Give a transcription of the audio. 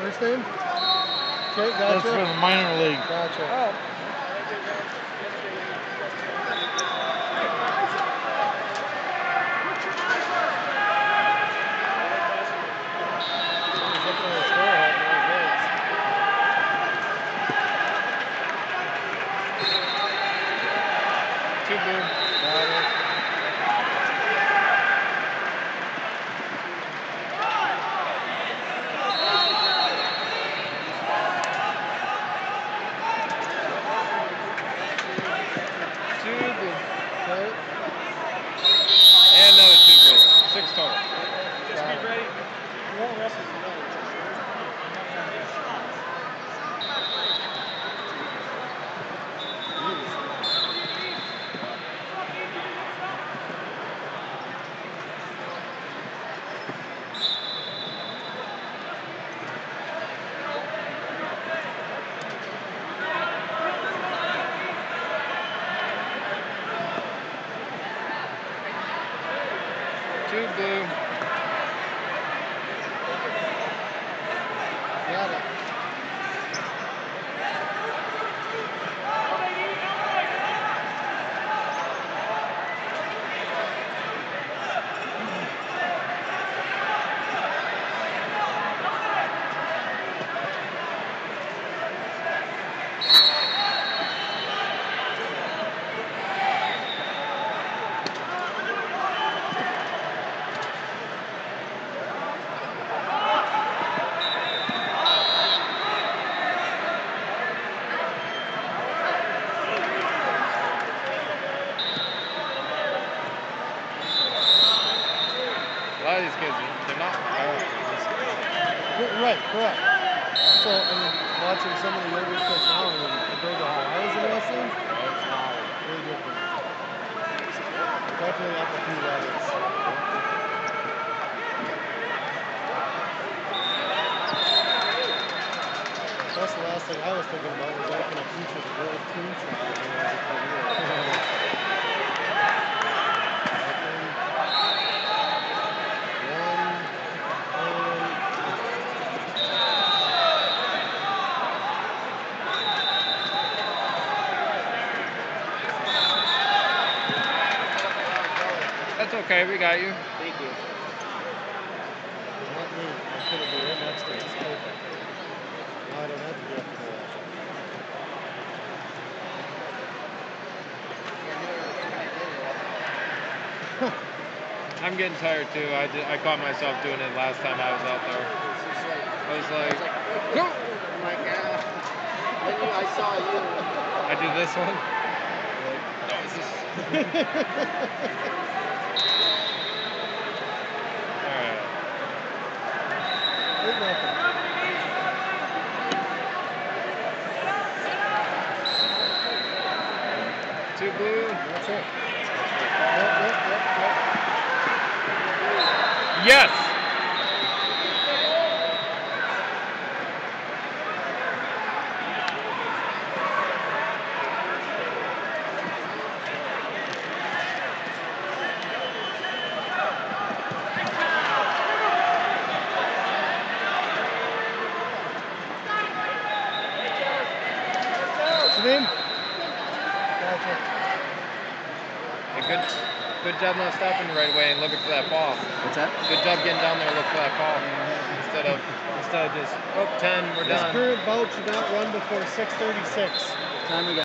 First name? Okay, That's for the minor league. Gotcha. Oh. He's looking at his forehead, not his legs. Two blue. Got it. Two blue. Okay. And another two blue. Six total. Got it. ready. You won't wrestle today. These kids, they're not bad. Right, correct. So, I mean, watching some of the younger kids now, mean, compared to how I was in wrestling, It's not. very different. Definitely up a few levels. That's the last thing I was thinking about was opening a future world team challenge when I was a career. okay. We got you. Thank you. Not me. I could have been right next to it. It's. Now I don't have to be up to the watch. I'm getting tired too. I, did, I caught myself doing it last time I was out there. I was like, go! I'm like, ah. I knew I saw you. I do this one. No, this is. All right. Ain't nothing. Yes. What's your name? Gotcha. Hey, good, good job not stopping right away and looking for that ball. What's that? Good job getting down there and looking for that ball instead of instead of just oh 10, we're This done. current bout should not run before 636. Time we got.